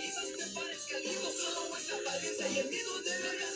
Quizás te parezca lindo, solo es apariencia y el miedo de.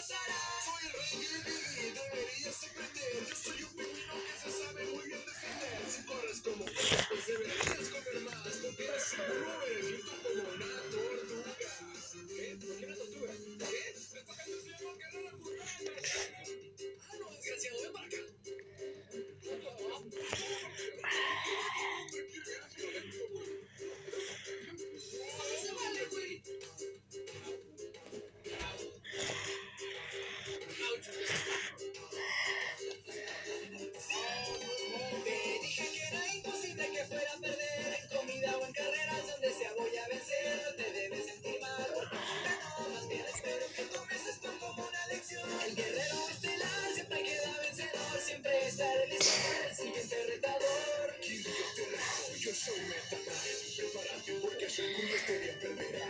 passará. Fui o rei que deveria surpreender. Eu sou o Soy meta para ti, prepárate porque soy una historia perversa.